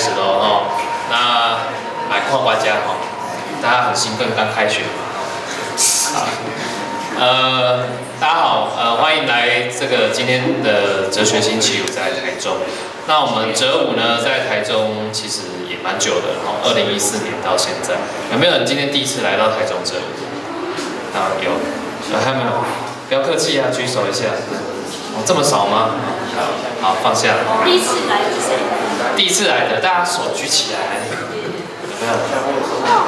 始喽哦。那来看大家哈，大家很兴奋，刚开学嘛。好，呃，大家好，呃，欢迎来这个今天的哲学星期五在台中。那我们哲武呢，在台中其实也蛮久的哈，二零一四年到现在，有没有人今天第一次来到台中哲武？啊，有，还有没有？不要客气啊，举手一下。哦，这么少吗？好，放下。第一次来的是？第一次来的，大家手举起来。有没有？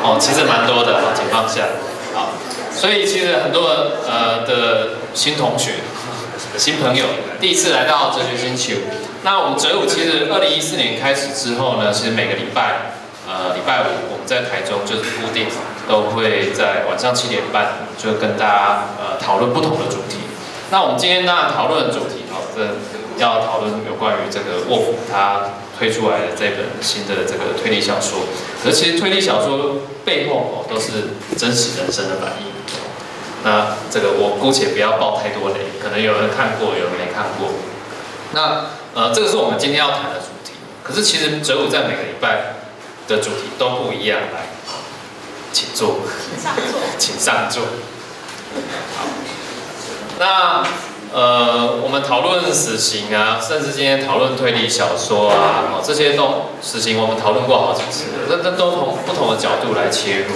哦，其实蛮多的，好，请放下。好，所以其实很多呃的新同学、新朋友，第一次来到哲学星球。那我们哲武其实二零一四年开始之后呢，其实每个礼拜，呃，礼拜五我们在台中就是固定都会在晚上七点半就跟大家呃讨论不同的主题。那我们今天呢讨论的主题哦，这要讨论有关于这个沃夫他推出来的这本新的这个推理小说。而其实推理小说背后哦都是真实人生的反应。那这个我姑且不要爆太多雷，可能有人看过，有人没看过。那呃，这个是我们今天要谈的主题。可是其实哲武在每个礼拜的主题都不一样。来，请坐，请上座，请上座。好。那呃，我们讨论死刑啊，甚至今天讨论推理小说啊，这些都死刑我们讨论过好几次，这这都从不同的角度来切入。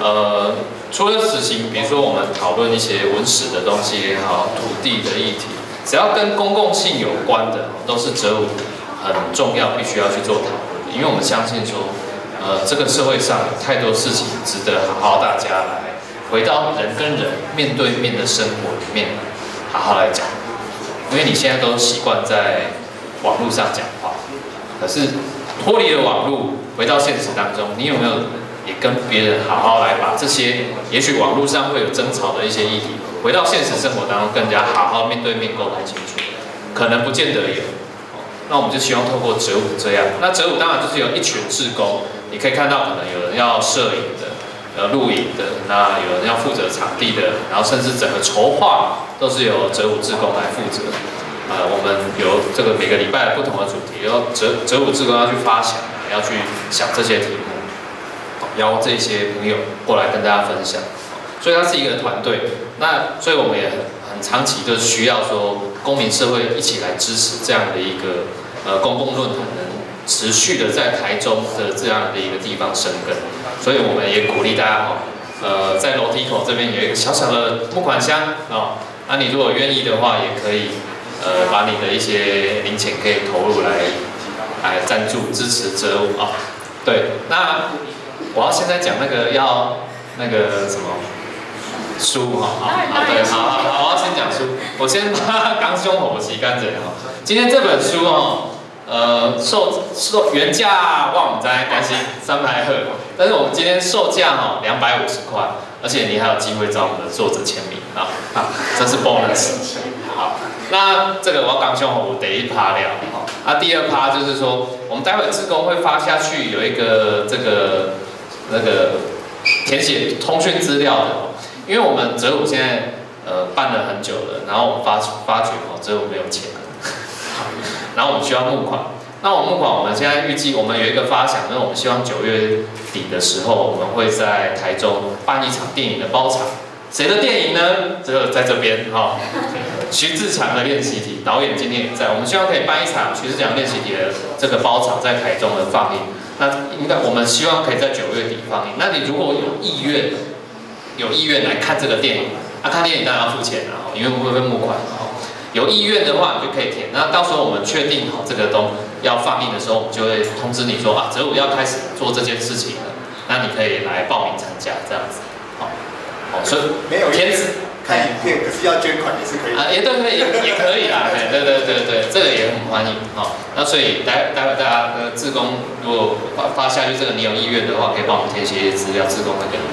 呃，除了死刑，比如说我们讨论一些文史的东西也好，土地的议题，只要跟公共性有关的，都是哲武很重要，必须要去做讨论。因为我们相信说，呃，这个社会上有太多事情值得好好大家来。回到人跟人面对面的生活里面，好好来讲。因为你现在都习惯在网络上讲话，可是脱离了网络，回到现实当中，你有没有也跟别人好好来把这些，也许网络上会有争吵的一些议题，回到现实生活当中，更加好好面对面沟通清楚？可能不见得有。那我们就希望透过折舞这样，那折舞当然就是有一群志工，你可以看到可能有人要摄影的。呃，录影的，那有人要负责场地的，然后甚至整个筹划都是由折武志工来负责。呃，我们有这个每个礼拜不同的主题，要折折武志工要去发想，要去想这些题目，邀这些朋友过来跟大家分享。所以它是一个团队，那所以我们也很很长期就是需要说公民社会一起来支持这样的一个呃公共论坛持续的在台中的这样的一个地方生根。所以我们也鼓励大家哈，呃，在楼梯口这边有一个小小的募款箱啊，那你如果愿意的话，也可以呃把你的一些零钱可以投入来来赞助支持折物啊。对，那我要现在讲那个要那个什么书哈，好，好，对，好好好，我要先讲书，我先把刚胸口吸干净哈，今天这本书哦。呃，售售原价万五摘，担心三百二，但是我们今天售价哦两百五十块，而且你还有机会找我们的作者签名啊，啊，这是 bonus。好，那这个我要刚胸我得一趴了，好，那第二趴就是说，我们待会自工会发下去有一个这个那个填写通讯资料的，因为我们泽武现在呃办了很久了，然后我发发觉哦泽武没有钱。然后我们需要募款，那我们募款，我们现在预计我们有一个发想，那我们希望九月底的时候，我们会在台中办一场电影的包场。谁的电影呢？只有在这边哈，徐志强的练习题，导演今天也在。我们希望可以办一场徐志强练习题的这个包场在台中的放映。那应该我们希望可以在九月底放映。那你如果有意愿，有意愿来看这个电影，那看电影当然要付钱了，因为我们会募款。有意愿的话，你就可以填。那到时候我们确定好这个东要放映的时候，我们就会通知你说啊，泽武要开始做这件事情了。那你可以来报名参加，这样子。好，好，所以没有填字看影片，可是要捐款也是可以啊，也对，可以，也可以啦。对对对对，这个也很欢迎。好，那所以待待会大家呃，自工如果发发下去这个你有意愿的话，可以帮我们填写一些资料，自工会给你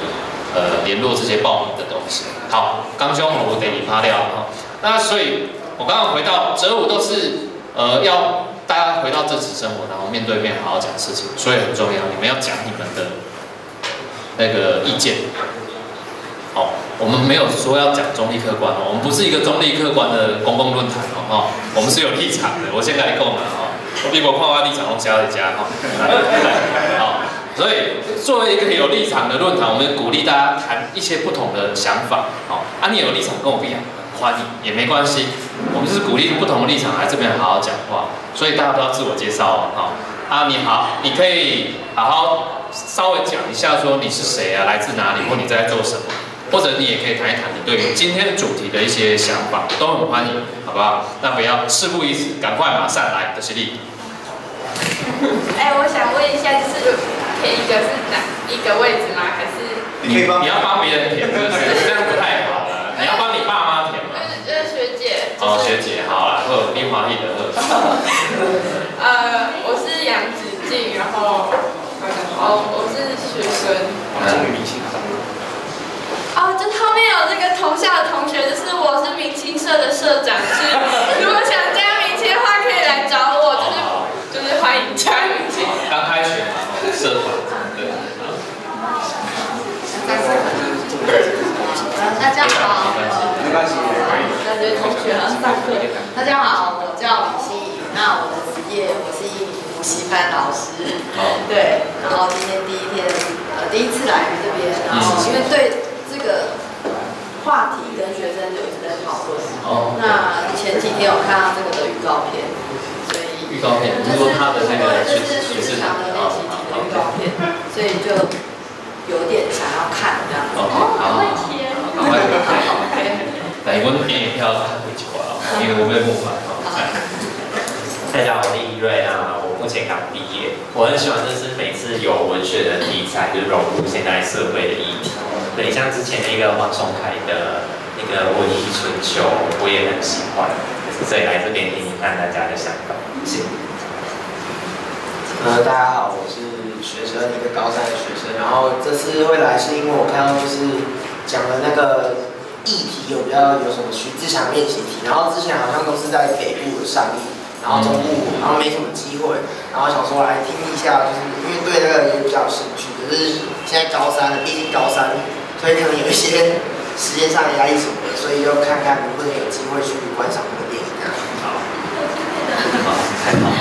呃联络这些报名的东西。好，刚胸我给你发掉哈。那所以。我刚刚回到折武都是，呃，要大家回到真实生活，然后面对面好好讲事情，所以很重要。你们要讲你们的那个意见。好，我们没有说要讲中立客观哦，我们不是一个中立客观的公共论坛哦，我们是有立场的。我先来讲了哈，我比我看我立场拢写在家哈。好，所以作为一个有立场的论坛，我们鼓励大家谈一些不同的想法。好，啊，你有立场跟我不一样，欢迎也没关系。我们就是鼓励不同的立场来这边好好讲话，所以大家都要自我介绍哦。好，啊，你好，你可以好好稍微讲一下说你是谁啊，来自哪里，或你在做什么。或者你也可以谈一谈你对于今天的主题的一些想法，都很欢迎，好不好？那不要事不宜迟，赶快马上来，德西利。哎，我想问一下，就是填一个是哪一个位置吗？还是你可以帮你要帮别人填，是不是？这样不太好了。你要帮你爸妈填吗？就是学姐。哦，学姐，好了，贺冰华丽的贺。呃，我是杨子静，然后哦，我是学生。嗯，明星哦，就后面有这个同校的同学，就是我是明清社的社长，是如果想加明清的话，可以来找我，就是就是欢迎加明清。刚开学嘛，社团，对。大家好，没关系，那这位同学上课。大家好，我叫李欣怡，那我的职业我是一名补习班老师。对，然后今天第一天，呃，第一次来这边，然后因为对这个话题跟学生就一直在讨论。哦。那前几天我看到这个的预告片，所以预告片，就是说他的那个对，这是徐志强的那几集的预告片，所以就有点想要看这样子。OK，好，会填。赶快看。来，我电影票看回去啊，因为我被木板。大家好，我是易瑞啊，我目前刚毕业。我很喜欢就是每次有文学的题材，就是融入现代社会的议题。对，像之前那个黄崇凯的那个《文艺春秋》，我也很喜欢，所以来这边听听看大家的想法。谢谢。呃，大家好，我是学生，一个高三的学生。然后这次会来是因为我看到就是讲了那个议题有比较有什么徐志强练习题，然后之前好像都是在北部上映，然后中部好像没什么机会，然后想说来听一下，就是因为对那个也比较有兴趣，可是现在高三了，毕竟高三，所以可能有一些时间上的压力什么的，所以就看看能不能有机会去观赏这个电影啊。好，太好。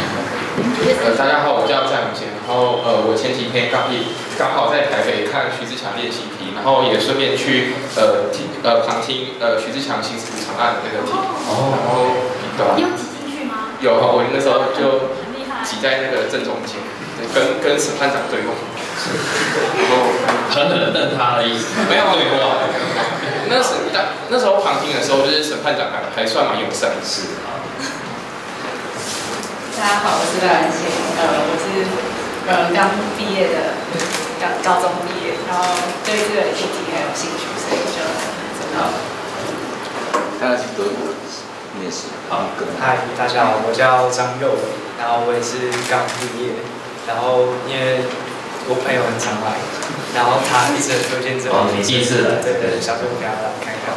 呃，大家好，我叫蔡永贤，然后呃，我前几天刚也刚好在台北看徐志强练习题，然后也顺便去呃听呃旁听呃徐志强刑事长案的那个题，然后对吧？你有挤进去吗？有，我那时候就很厉害。挤在那个正中间，对跟跟审判长对望，然后狠狠的瞪他的意思，没有对话。那时那时候旁听的时候，就是审判长还还算蛮友善，是啊，大家好，我是赖兰心，呃，我是呃刚毕业的，刚高中毕业，然后对这个议题很有兴趣，所以就走到。大家请德国面试。好，嗨，大家好，我叫张佑伟，然后我也是刚毕业，然后因为我朋友很常来，然后他一直很推荐这个哦个，你第一次来对对，想说给他来看一看。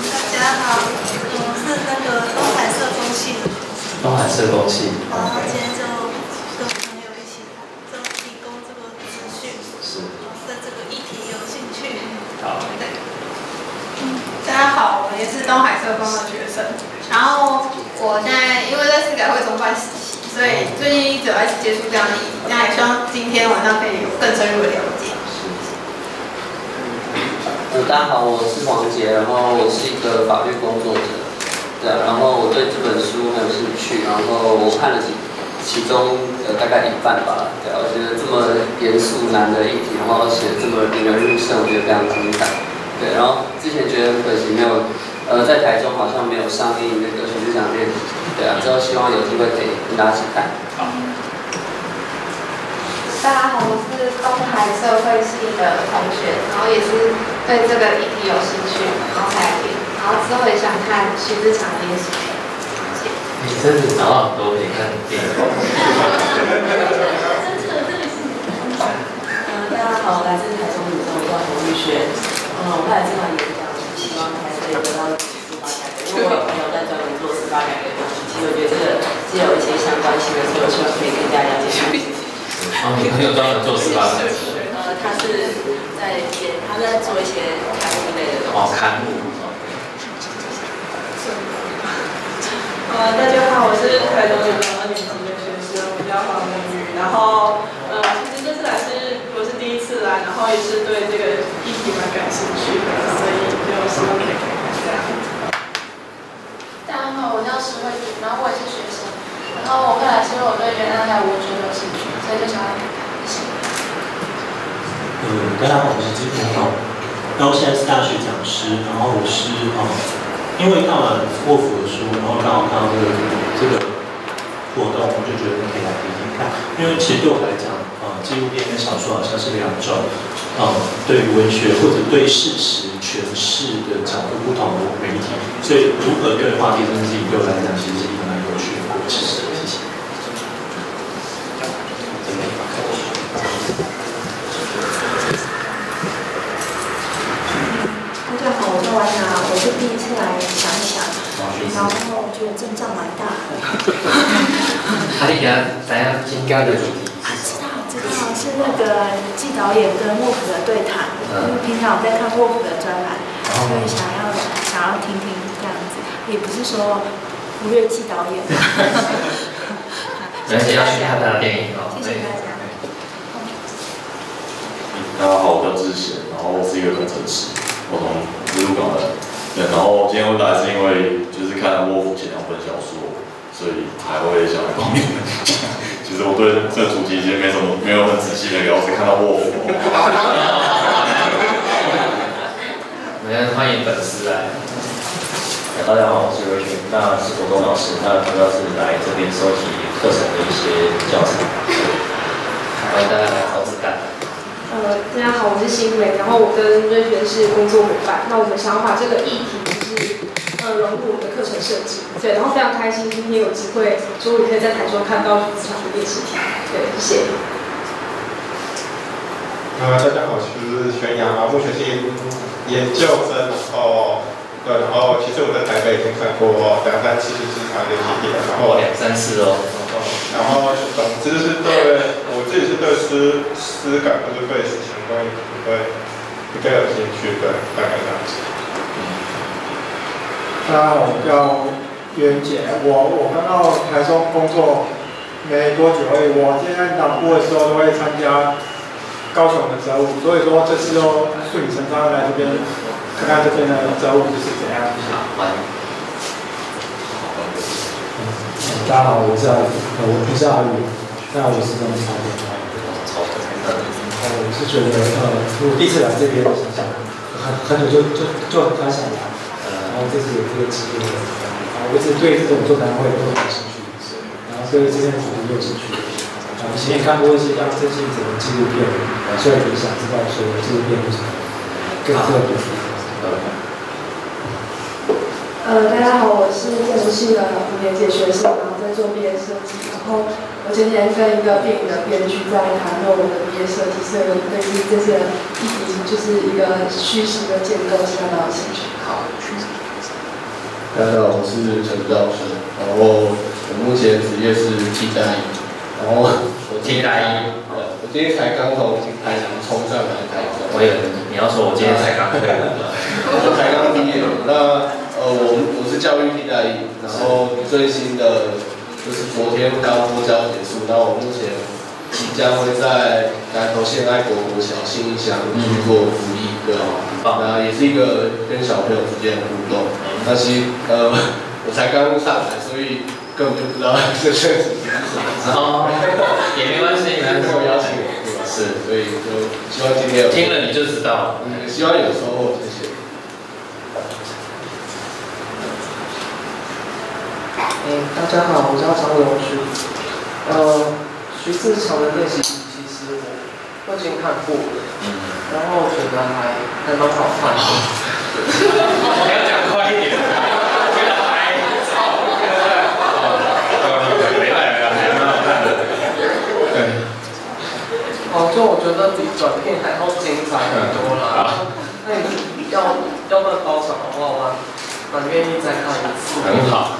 大家好，我是那个东海社中系的学生，东海社工系。然后今天就跟朋友一起就提供这个资讯，是。对这个议题有兴趣。好。对。嗯，大家好，我也是东海社工的学生，然后我现在因为在市改会中办实习，所以最近一直有在接触这样的议题，那也希望今天晚上可以有更深入的了解。呃，大家好，我是黄杰，然后我是一个法律工作者，对，然后我对这本书很有兴趣，然后我看了几其中呃大概一半吧，对，我觉得这么严肃难的议题，然后写这么引人入胜，我觉得非常精彩，对，然后之前觉得很可惜没有，呃，在台中好像没有上映那个徐志强练习，对啊，之后希望有机会可以跟大家一起看。大家好，我是东海社会系的同学，然后也是对这个议题有兴趣，然后才，后之后也想看徐志强的练习题。你真是找到很多可以看的电影。大家好，来自台中女中，我叫洪玉轩。嗯，我来这场演讲，希望还是可以得到司法改革，因为我有朋友在专门做司法改革的东西，其实我觉得这个是有一些相关性的，所以我希望可以更加了解这个议题。哦，你朋友专门做司法的。呃，他是在演，他在做一些刊物类的东哦，西。刊物。呃大家好我是台中女中二年级的学生我叫黄文宇然后呃其实这次来是我是第一次来然后也是对这个议题蛮感兴趣的所以就希望可以给大家大家好我叫石慧敏然后我也是学生然后我看来是因为我对原来还有文学有兴趣所以就想要大家好我是金田浩然后现在是大学讲师然后我是啊因为看完沃夫的书，然后刚好看到这个这个活动，我就觉得你可以来听听看，因为其实对我来讲，呃，纪录片跟小说好像是两种，呃，对于文学或者对事实诠释的角度不同的媒体，所以如何对话这件事情对我来讲，其实是一个蛮有趣的过程。谢谢。大家好，我叫王娜，我是第一次来想一想，然阵仗蛮大的。阿丽亚，咱要今天的主题。啊，知道知道，是那个季导演跟沃夫的对谈。因为平常我在看沃夫的专栏，所以想要想要听听这样子，也不是说忽略季导演。而且要去看他的电影哦。谢谢大家。大家好，我叫志贤，然后我是一个工程师，我从鹿港来。对，然后今天会来是因为就是看了沃夫前两本小说，所以才会想来帮你们讲。其实我对这主题其实没什么，没有很仔细的了解，看到沃夫。我们欢迎粉丝来。大家好，我是瑞群，那是国栋老师，那主要是来这边收集课程的一些教材。欢迎大家来曹子干。呃，大家好，我是新伟，然后我跟瑞璇是工作伙伴。那我们想要把这个议题融入我们的课程设计，对，然后非常开心今天有机会终于可以在台中看到职场的练习题，对，谢谢。呃，大家好，我是玄阳啊，目前是研究生，然后对，然后其实我在台北已经看过两三次职场练习题了，然后两三次哦。然后总之是对我自己是对诗诗感或者对事情关于会比较有兴趣的，大概这样子。大家好，我叫袁姐，我我刚到台中工作没多久而已，我今天南部的时候都会参加高雄的择舞，所以说这次就顺理成章来这边看看这边的择舞是怎样。大家好，我是阿宇，我不是阿宇，那我是怎么差点。呃，我是觉得，呃，我第一次来这边，想想很很久就就就很想来，后这次有这个机会，啊，我一直对这种座谈会都很感兴趣，然后对今天的主题也有兴趣，啊，以前也看过一些像这些什么纪录片，所以也想知道说纪录片为什么更特别。呃，大家好，我是建筑系的五年级学生，然后在做毕业设计。然后我今天跟一个电影的编剧在谈论我的毕业设计，所以我对于这些议题就是一个虚实的建构是感到有兴趣。大家好，我是陈老师，然后我目前职业是替代役，然后我替代役，我今天才刚从台南冲上来台中。我也你要说我今天才刚退伍，我才刚毕业，那。呃，我我是教育替代役，然后最新的就是昨天刚播交结束，那我目前即将会在南投县爱国国小新义乡去做福利，对，那也是一个跟小朋友之间的互动。那其实呃，我才刚上来，所以根本就不知道 这是什么。哦，也没关系，没有邀请我，对吧？是，所以就希望今天听了你就知道，嗯，希望有收获，谢谢。大家好，我叫张荣旭。呃，徐志强的练习题其实我已经看过了，然后觉得还还蛮好看的。你要讲快一点，觉得还好，对不对？没来没来，还蛮好看的。对。哦，就我觉得比短片还要精彩很多啦。那你要要不包场的话，我蛮愿意再看一次。很好。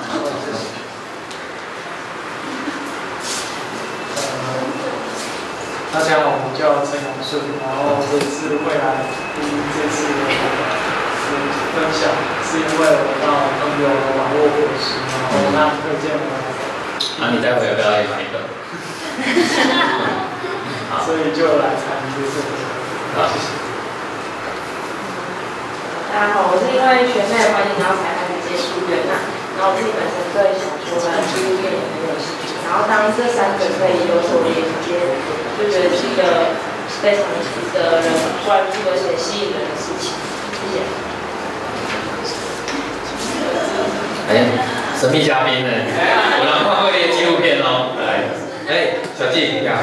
大家好，我叫陈永顺，然后这次会来听这次的分享，是因为我到朋友网络过时，然后他推荐我。啊，你待会要不要也买一 本？所以就来参与这次。好，谢谢。大家好，我是因为学妹的关系，然后才开始接触越南，然后我自己本身对小说跟纪录片也很有兴趣，然后当这三个可以有所连接，就觉得是一个非常值得人关注而且吸引人的事情。谢。谢。哎，神秘嘉宾呢？我来看过你的纪录片哦。来，哎，小季你好，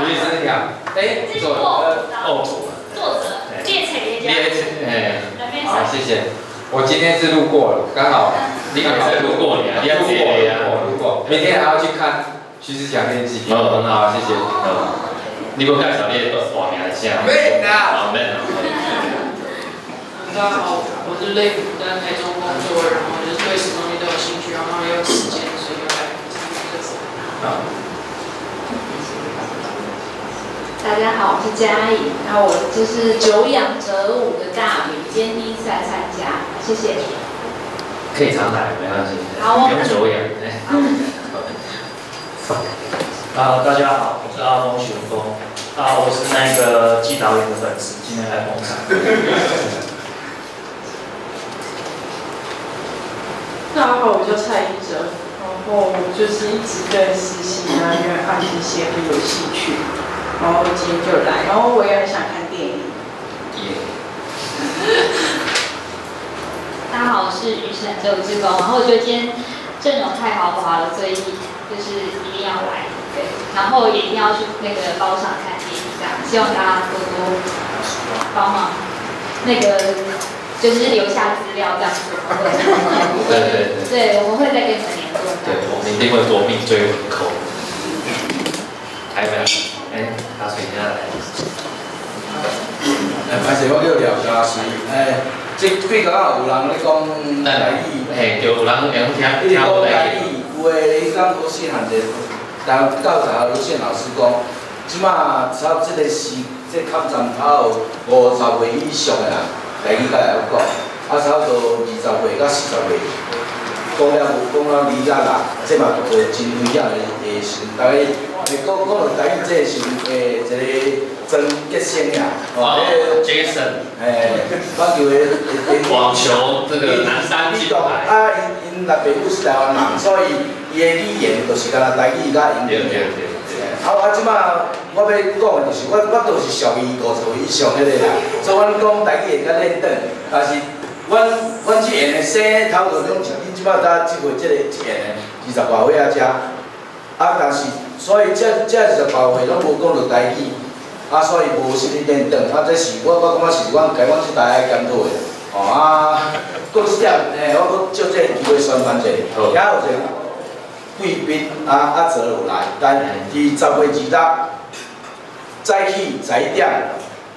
吴律师你好。哎，坐。哦。作者列成列家。列哎，好，谢谢。我今天是路过了，刚好。你刚才路过你啊？路过，路过。明天还要去看徐志强练习。哦，很好，谢谢。嗯。你不介绍你的华名先？没啊。没。大家好，我是类普在台中工作，然后就是对什么东西都有兴趣，然后也有时间，所以就来参加这次。大家好，我是嘉颖，然后我就是久仰折舞的大米，今天第一次来参加，谢谢。可以常来，没关系。好，不用久仰。啊，大家好，我是阿峰许文峰，啊，我是那个季导演的粉丝，今天来捧场。大家好，我叫蔡依哲，然后就是一直对实习啊、因为案这些很有兴趣，然后今天就来，然后我也很想看电影。大家好，我是雨辰周志光，然后我觉得今天阵容太豪华了，所以就是一定要来，对，然后也一定要去那个包场看电影，这样，希望大家多多帮忙，那个。就是留下资料这样子，对对对，对，我们会再跟你们联络。对，我们一定会夺命追口。还有没有？哎，打水下来。哎，反正我叫廖家师，哎，这几个啊有人咧讲台语，嘿，就有人会听听台语，有诶，伊讲无细汉者，但教材有线老师讲，即马抄即个时，即抗战后五十岁以上诶啦。第二个来讲，啊差不多二十岁到四十岁，讲了讲了二廿六，这嘛就真危险的的时代。诶，讲讲到台语，这是诶一个曾杰生呀，哦，Jason，诶，我叫伊网球这个男单金牌。啊，因因内爸母是台湾人，所以伊的语言就是敢若台语甲英语。啊啊！即马我要讲的就是，我我都是属于五十岁以上迄个啦，所以阮讲台语会较认真。但是，阮阮即下的生头都拢是恁即马搭即回即个二十外岁啊，遮啊，但是所以这这二十外岁拢无讲到台语，啊，所以无甚物认真。啊，这是我我感觉是阮家阮即代爱检讨的。哦啊，搁是点诶，我搁借这机会宣传者，遐有一个。贵宾啊啊坐落来，但伫十月二六早起十一点，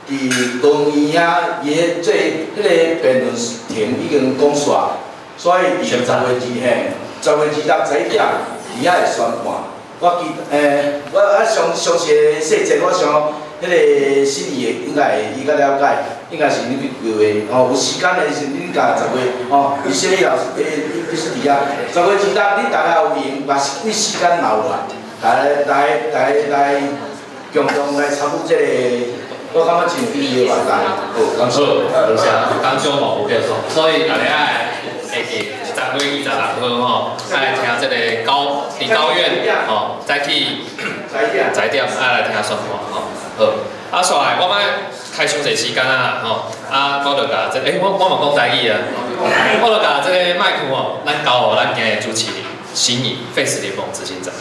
伫公园啊，伊个做迄个辩论庭已经讲煞，所以伫十月二嘿，十月二六十一点，伊遐会宣判。我记诶，我啊详详细细节，我想迄个心理个应该会伊较了解，应该是恁去规划。哦，有时间的是恁家十月哦，伊心理老师诶，伊是伫遐。十月二六，恁大家有闲，把几时间留来，来来来来共同来参与即个，我感觉真有意义个活动。好，感谢，感谢，感谢毛副教授。所以大家会记。十月二十六号吼，爱来听这个高地高院吼，再去再点爱来听宣传吼。好，啊，煞来，我们开上这时间啊吼，啊，我就甲这，诶，我我嘛讲台语啊，我就甲这个麦克吼，咱交互咱今日主持人，心仪 face 联盟执行长。